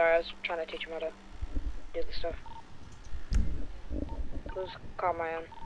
sorry, I was trying to teach him how to do the stuff. Who's caught my own?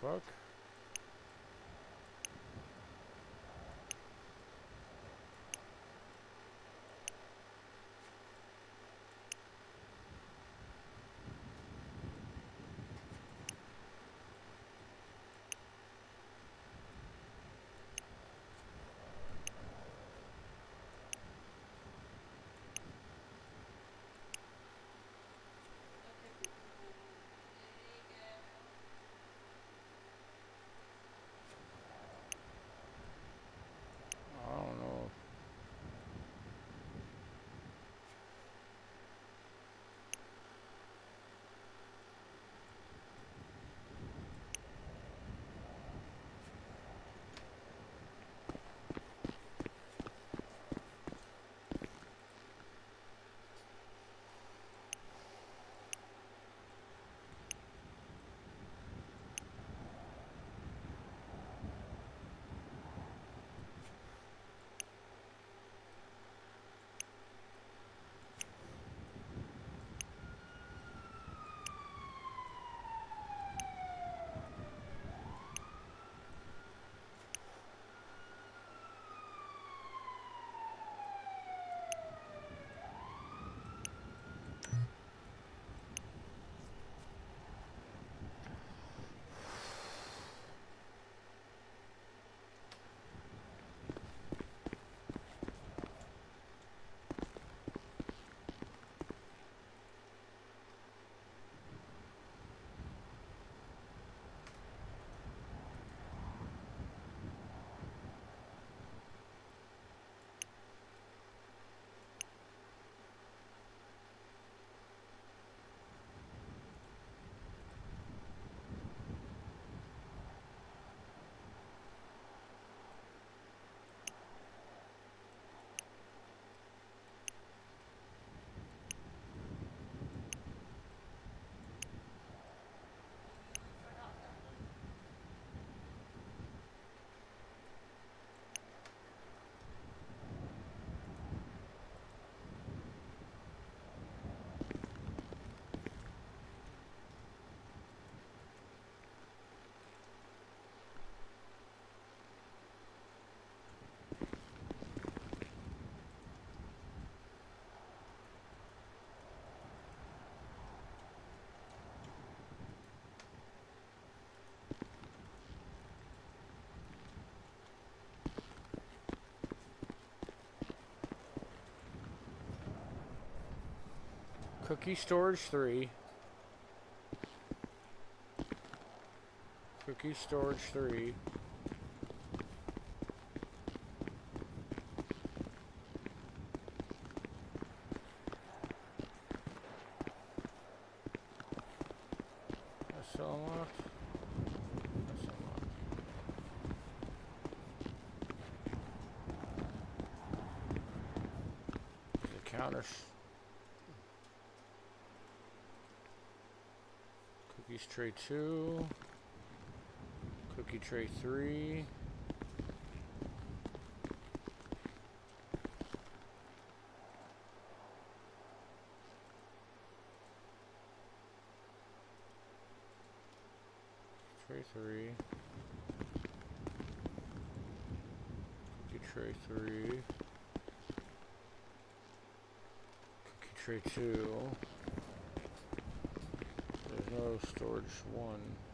Fuck? Cookie storage three. Cookie storage three. counters. Cookies tray two. Cookie tray three. Tray three. Cookie tray three. Cookie tray two. Storage one.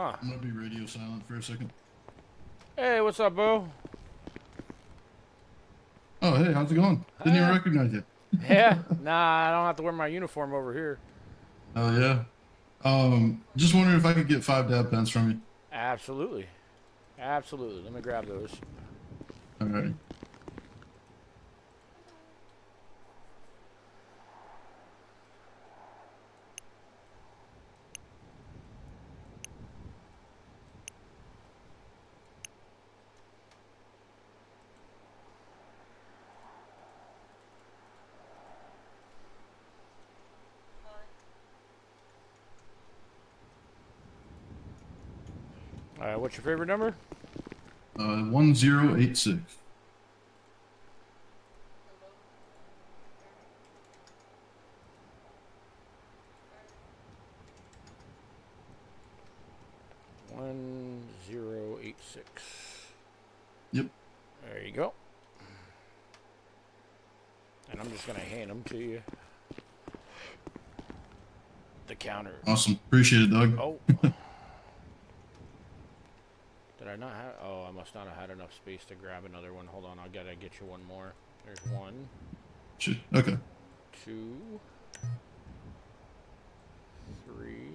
Huh. I'm gonna be radio silent for a second. Hey, what's up, Bo? Oh, hey, how's it going? Didn't even Ah. recognize you. yeah? Nah, I don't have to wear my uniform over here. Oh yeah. Um, just wondering if I could get five dab pens from you. Absolutely. Absolutely. Let me grab those. All right. All right, what's your favorite number? Uh, one zero eight six. One zero eight six. Yep. There you go. And I'm just gonna hand them to you. The counter. Awesome. Appreciate it, Doug. Oh. I not have? Oh, I must not have had enough space to grab another one. Hold on, I gotta get you one more. There's one. Okay. two, three,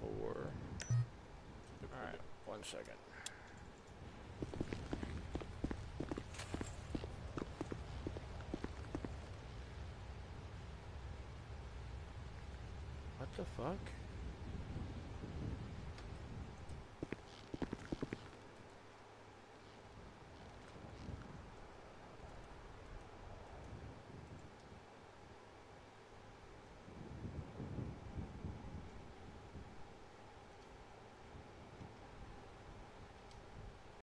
four. All right, one second.